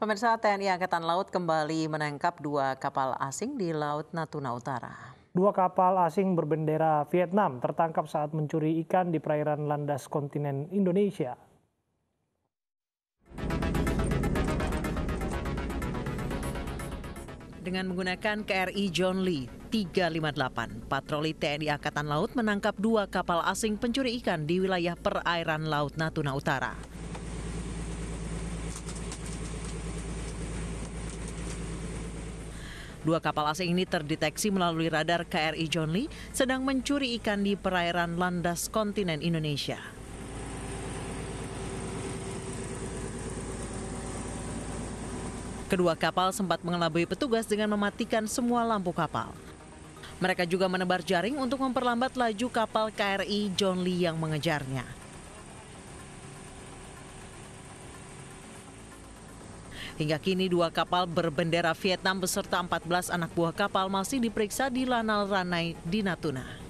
Pemirsa TNI Angkatan Laut kembali menangkap dua kapal asing di Laut Natuna Utara. Dua kapal asing berbendera Vietnam tertangkap saat mencuri ikan di perairan landas kontinen Indonesia. Dengan menggunakan KRI John Lee 358, patroli TNI Angkatan Laut menangkap dua kapal asing pencuri ikan di wilayah perairan Laut Natuna Utara. Dua kapal asing ini terdeteksi melalui radar KRI John Lee sedang mencuri ikan di perairan landas kontinen Indonesia. Kedua kapal sempat mengelabui petugas dengan mematikan semua lampu kapal. Mereka juga menebar jaring untuk memperlambat laju kapal KRI John Lee yang mengejarnya. Hingga kini dua kapal berbendera Vietnam beserta 14 anak buah kapal masih diperiksa di Lanal Ranai di Natuna.